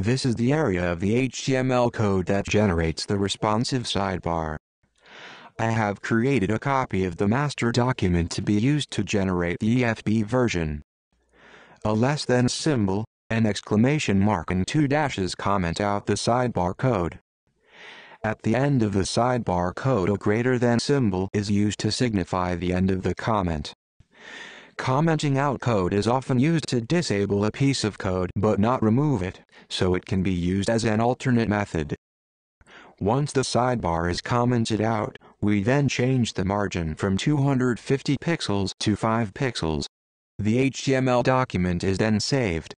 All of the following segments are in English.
This is the area of the HTML code that generates the responsive sidebar. I have created a copy of the master document to be used to generate the EFB version. A less than symbol, an exclamation mark and two dashes comment out the sidebar code. At the end of the sidebar code a greater than symbol is used to signify the end of the comment. Commenting out code is often used to disable a piece of code but not remove it, so it can be used as an alternate method. Once the sidebar is commented out, we then change the margin from 250 pixels to 5 pixels. The HTML document is then saved.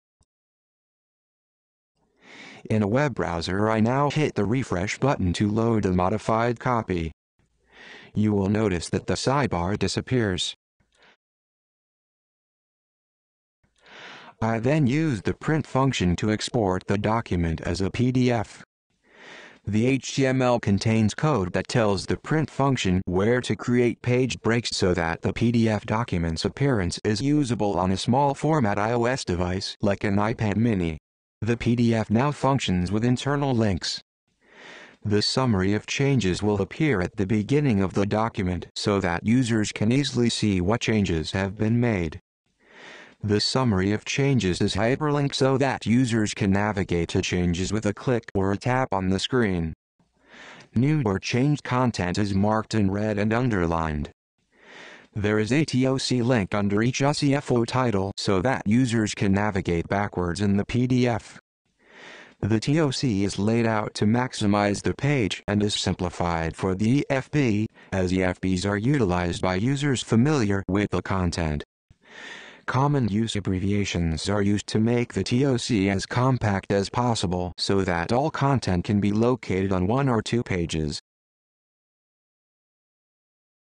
In a web browser I now hit the refresh button to load the modified copy. You will notice that the sidebar disappears. I then use the print function to export the document as a PDF. The HTML contains code that tells the print function where to create page breaks so that the PDF document's appearance is usable on a small format iOS device like an iPad mini. The PDF now functions with internal links. The summary of changes will appear at the beginning of the document so that users can easily see what changes have been made. The summary of changes is hyperlinked so that users can navigate to changes with a click or a tap on the screen. New or changed content is marked in red and underlined. There is a TOC link under each ASIFO title so that users can navigate backwards in the PDF. The TOC is laid out to maximize the page and is simplified for the EFB, as EFBs are utilized by users familiar with the content. Common use abbreviations are used to make the TOC as compact as possible so that all content can be located on one or two pages.